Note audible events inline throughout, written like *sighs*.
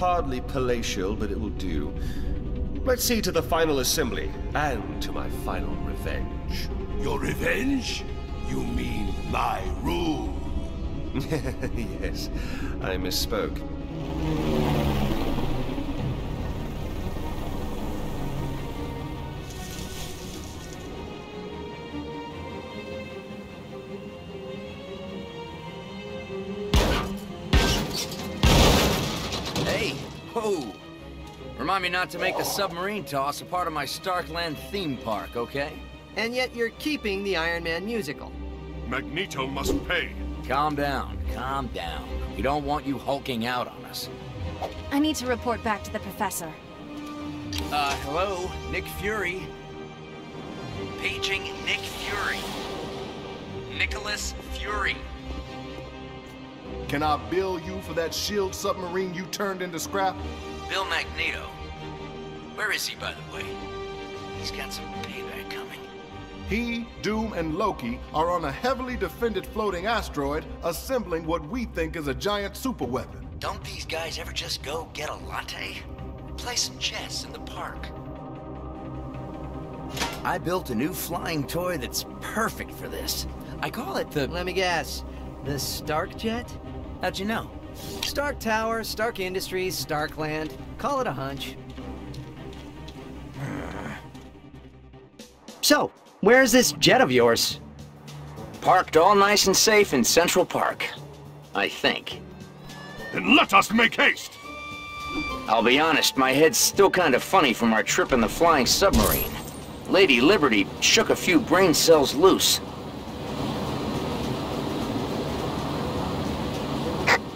We have arrived. Hardly palatial, but it will do. Let's see to the final assembly, and to my final revenge. Your revenge? You mean my rule? *laughs* yes, I misspoke. Whoa. Remind me not to make the submarine toss a part of my Starkland theme park, okay? And yet you're keeping the Iron Man musical. Magneto must pay. Calm down, calm down. We don't want you hulking out on us. I need to report back to the professor. Uh, hello? Nick Fury? Paging Nick Fury. Nicholas Fury. Can I bill you for that shield submarine you turned into scrap? Bill Magneto. Where is he, by the way? He's got some payback coming. He, Doom, and Loki are on a heavily defended floating asteroid assembling what we think is a giant superweapon. Don't these guys ever just go get a latte? Play some chess in the park. I built a new flying toy that's perfect for this. I call it the... Let me guess. The Stark Jet? How'd you know? Stark Tower, Stark Industries, Starkland. Call it a hunch. *sighs* So, where's this jet of yours? Parked all nice and safe in Central Park. I think. Then let us make haste! I'll be honest, my head's still kind of funny from our trip in the flying submarine. Lady Liberty shook a few brain cells loose.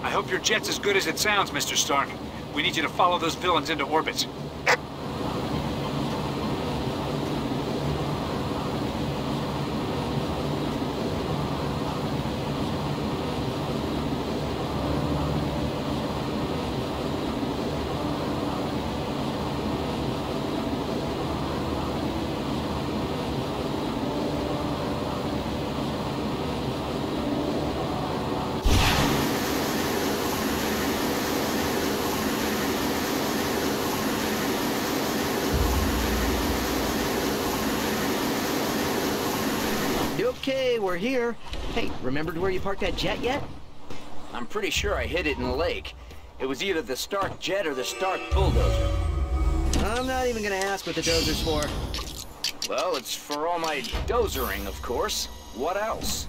I hope your jet's as good as it sounds, Mr. Stark. We need you to follow those villains into orbit. Okay, we're here. Hey, remembered where you parked that jet yet? I'm pretty sure I hid it in the lake. It was either the Stark jet or the Stark bulldozer. I'm not even gonna ask what the dozer's for. Well, it's for all my dozering, of course. What else?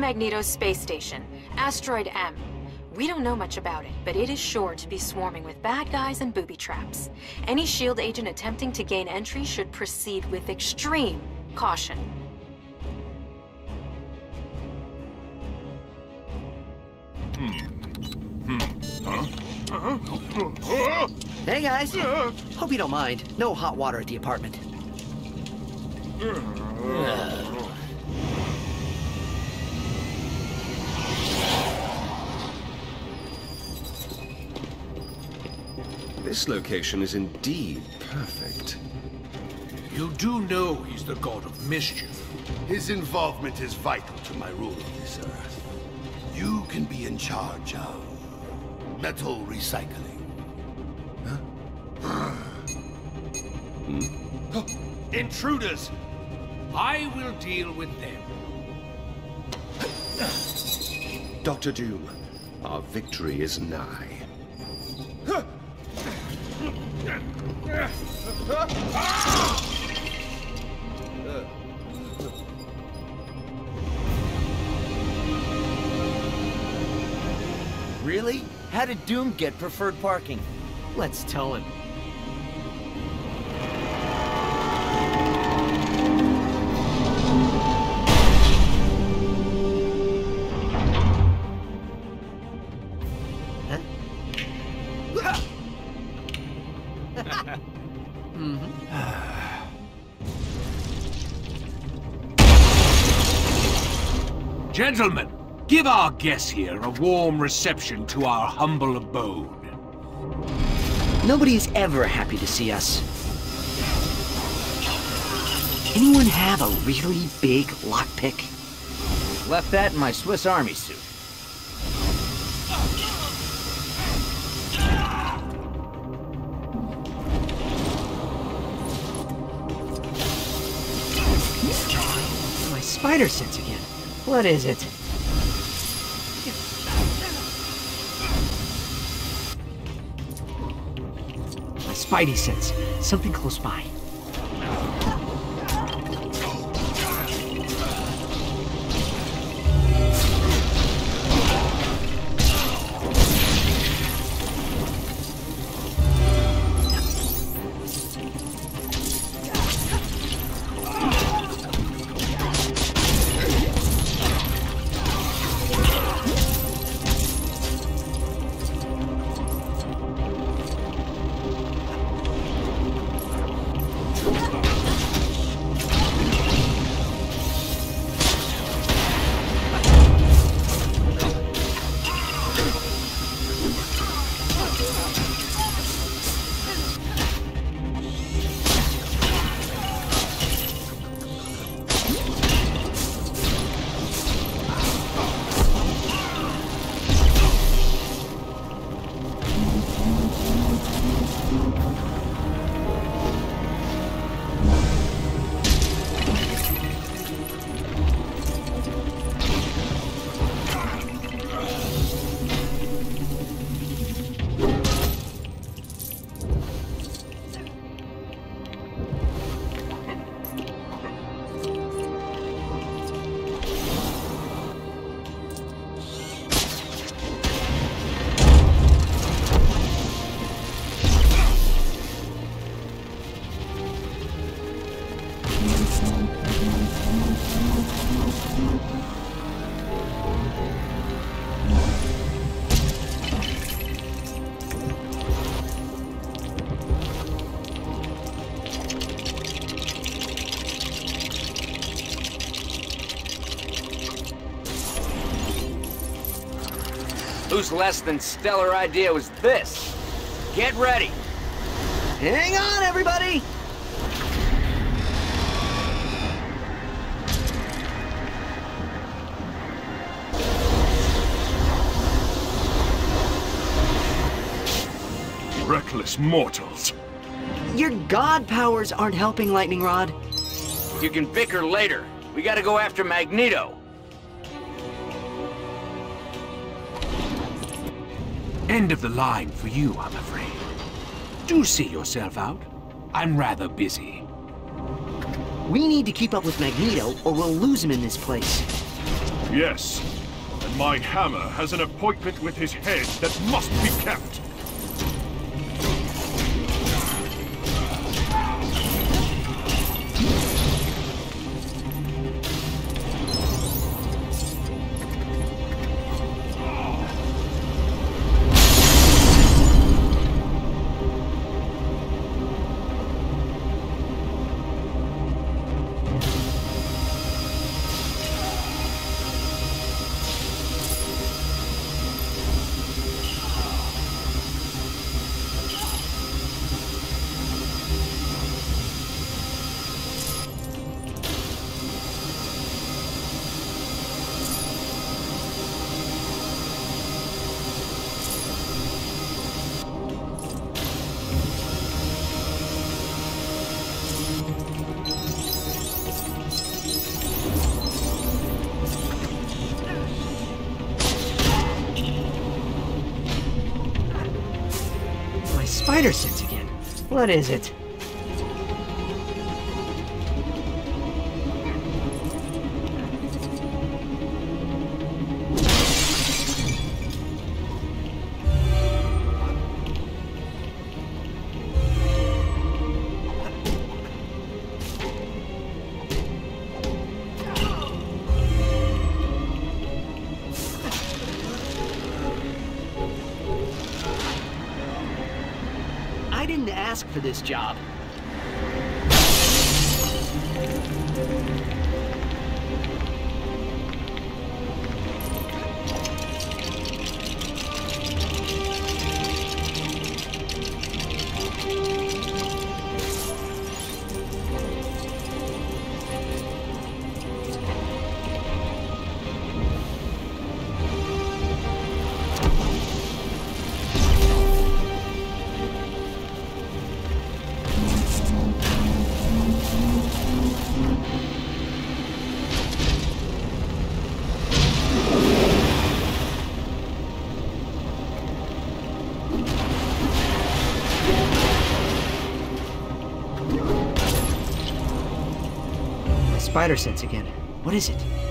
Magneto's space station, Asteroid M. We don't know much about it, but it is sure to be swarming with bad guys and booby traps. Any SHIELD agent attempting to gain entry should proceed with extreme caution. Hey guys. Hope you don't mind. No hot water at the apartment. This location is indeed perfect. You do know he's the god of mischief. His involvement is vital to my rule of this earth. You can be in charge of metal recycling. huh? Intruders! I will deal with them. Doctor Doom, our victory is nigh. How did Doom get preferred parking? Let's tell him. Gentlemen, give our guests here a warm reception to our humble abode. Nobody is ever happy to see us. Anyone have a really big lockpick? Left that in my Swiss Army suit. My spider sense again. What is it? Spidey sense. Something close by. Whose less than stellar idea was this? Get ready. Hang on, everybody! Reckless mortals. Your god powers aren't helping, Lightning Rod. You can bicker later. We gotta go after Magneto. End of the line for you, I'm afraid. Do see yourself out. I'm rather busy. We need to keep up with Magneto, or we'll lose him in this place. Yes. And my hammer has an appointment with his head that must be kept. Spider sense again. What is it? Ask for this job. Spider sense again. What is it?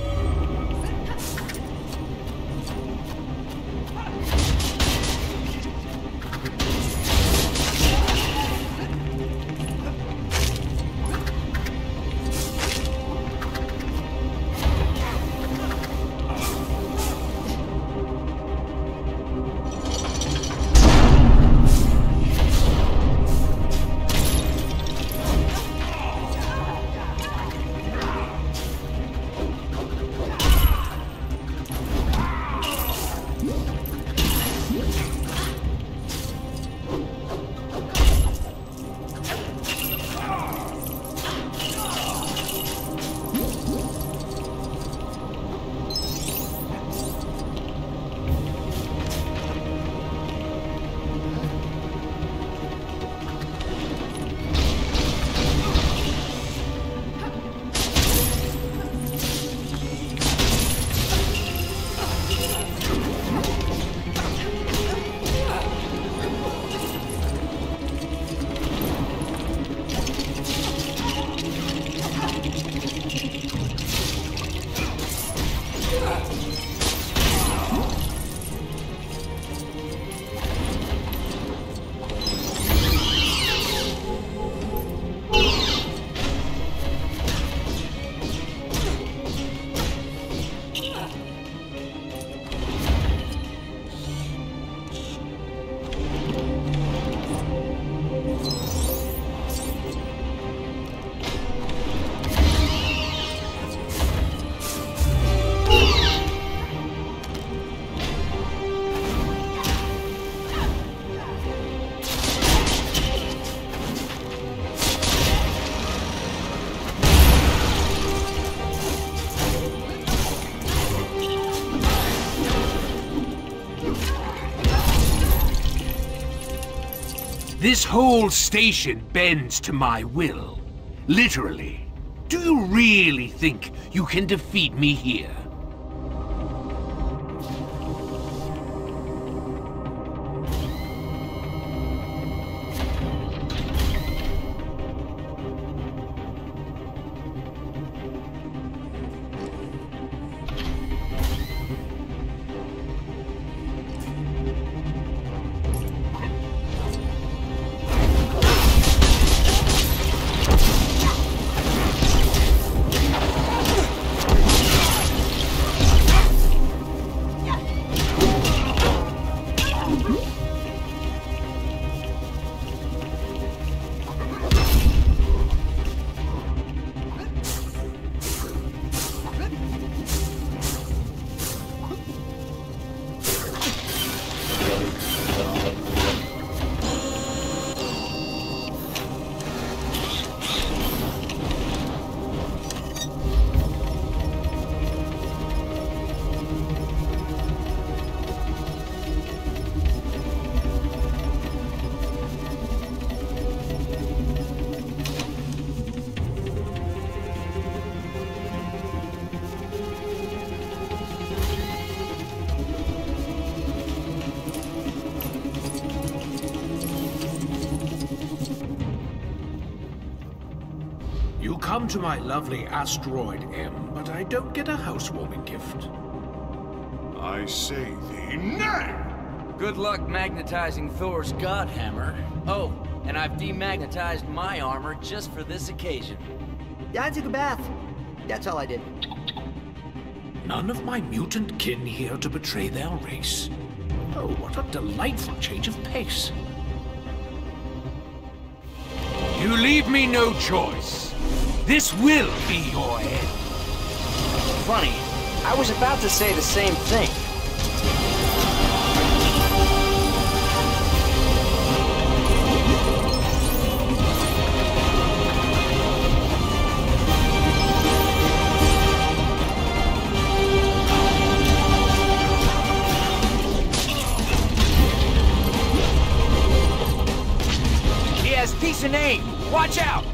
This whole station bends to my will. Literally. Do you really think you can defeat me here? To my lovely asteroid M, but I don't get a housewarming gift. I say thee nay! Good luck magnetizing Thor's Godhammer. Oh, and I've demagnetized my armor just for this occasion. I took a bath. That's all I did. None of my mutant kin here to betray their race. Oh, what a delightful change of pace. You leave me no choice. This will be your end. Funny, I was about to say the same thing. He has decent aim. Watch out!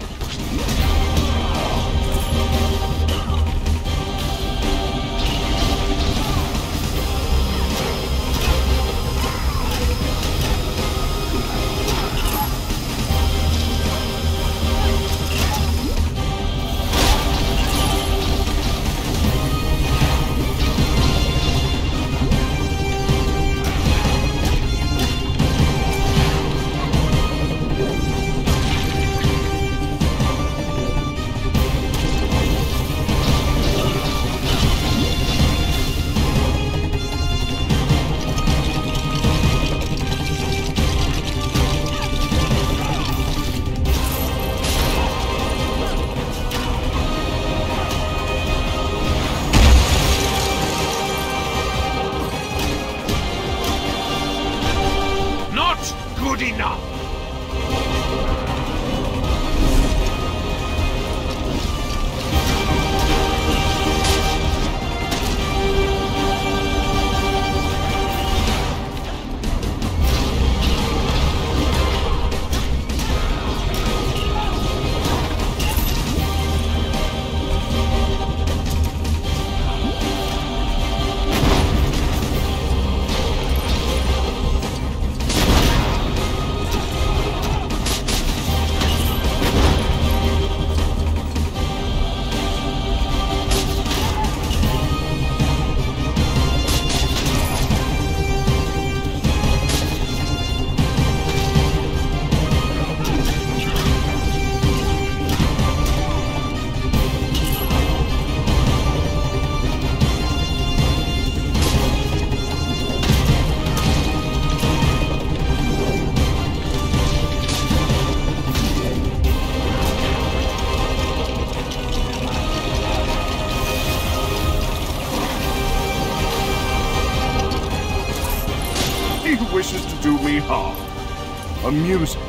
Amusing.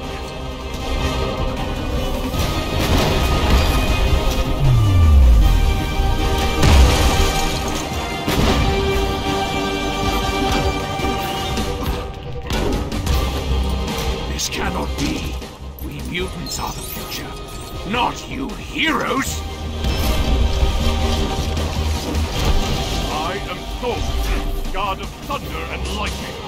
This cannot be. We mutants are the future, not you heroes. I am Thor, god of thunder and lightning.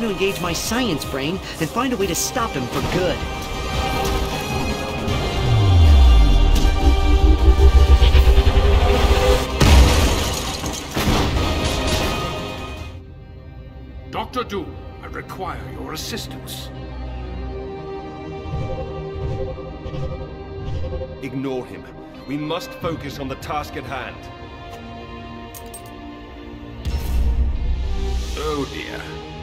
To engage my science brain and find a way to stop him for good. Dr. Doom, I require your assistance. Ignore him. We must focus on the task at hand. Oh dear.